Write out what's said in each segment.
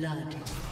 blood.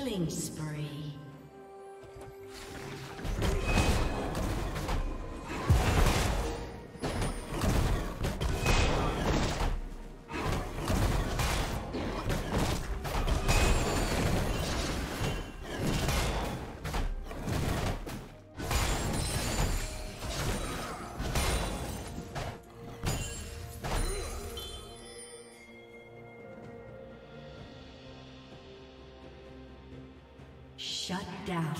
Killing Shut down.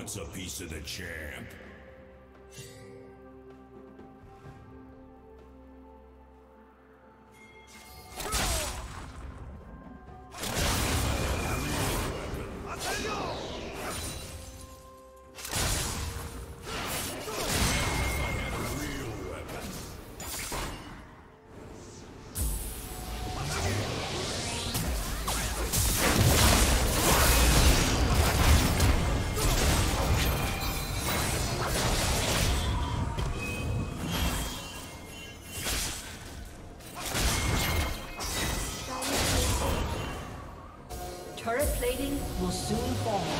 Wants a piece of the champ? soon fall.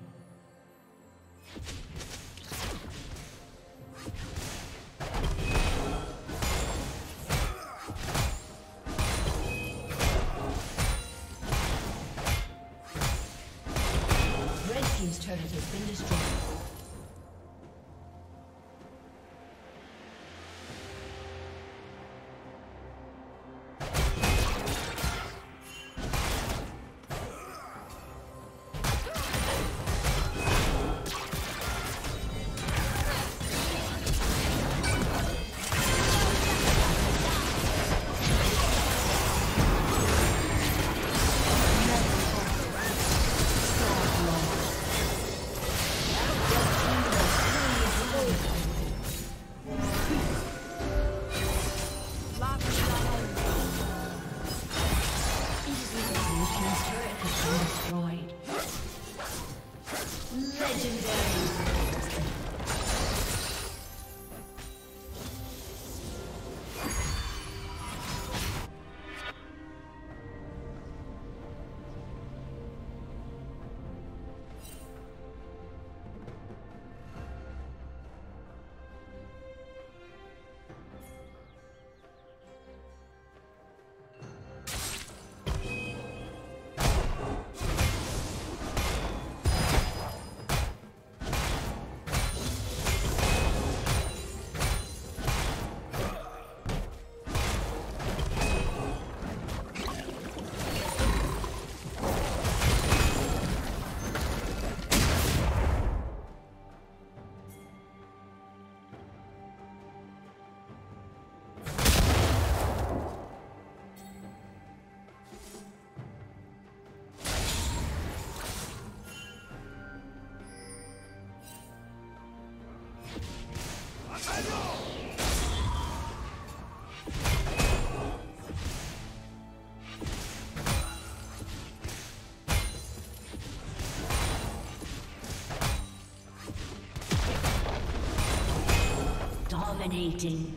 Dominating.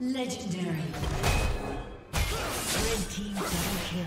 Legendary. Red team double kill.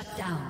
Shut down.